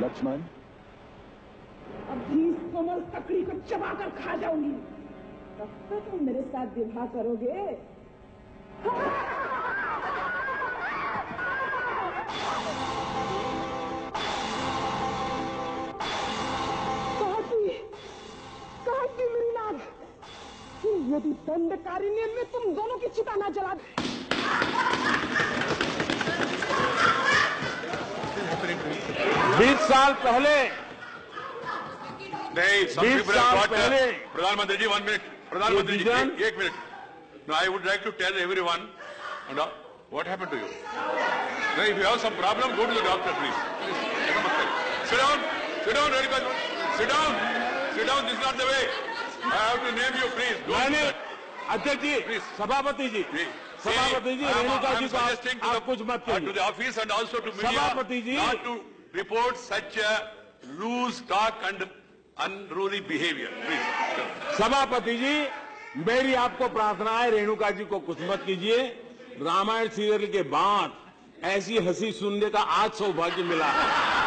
लक्ष्मण। अभी इस कोमल तकड़ी को चबा कर खा जाऊँगी। तब तक तुम मेरे साथ विवाह करोगे। यदि दंडकारिणी में तुम दोनों की चिता न जला दे। 20 साल पहले नहीं बीस साल पहले प्रधानमंत्री जी वन मिनट प्रधानमंत्री जी एक minute no I would like to tell everyone what happen to you नहीं you have some problem go to the doctor please sit down sit down sit down sit down this not the way I have to name you please अध्यक्ष जी सभापति जी सभापति जी रेणुका जी आप कुछ मत to office and also to सभापति ji to report such a loose talk and unruly behavior. Please सभापति जी, मेरी आपको प्रार्थना है, रेणुका जी को कुछ मत कीजिए। रामायण सीरियल के बाद ऐसी हँसी सुनने का आज सौभाग्य मिला है।